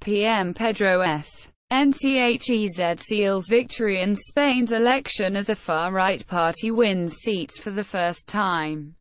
PM Pedro S. NCHEZ seals victory in Spain's election as a far-right party wins seats for the first time.